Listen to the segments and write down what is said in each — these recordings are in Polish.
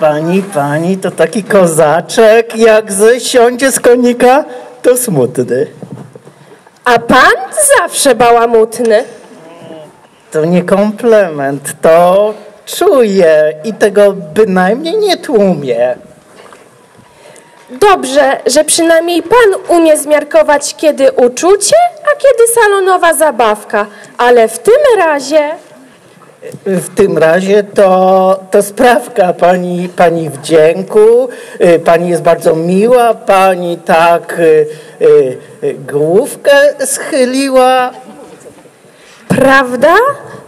pani, pani, to taki kozaczek, jak zesiądzie z konika, to smutny. A pan zawsze bałamutny. To nie komplement, to czuję i tego bynajmniej nie tłumię. Dobrze, że przynajmniej pan umie zmiarkować, kiedy uczucie, a kiedy salonowa zabawka. Ale w tym razie... W tym razie to, to sprawka pani, pani wdzięku. Y, Pani jest bardzo miła, pani tak y, y, główkę schyliła. Prawda?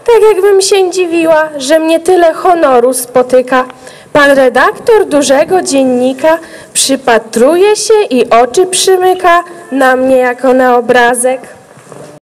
Tak jakbym się dziwiła, że mnie tyle honoru spotyka. Pan redaktor dużego dziennika przypatruje się i oczy przymyka na mnie jako na obrazek.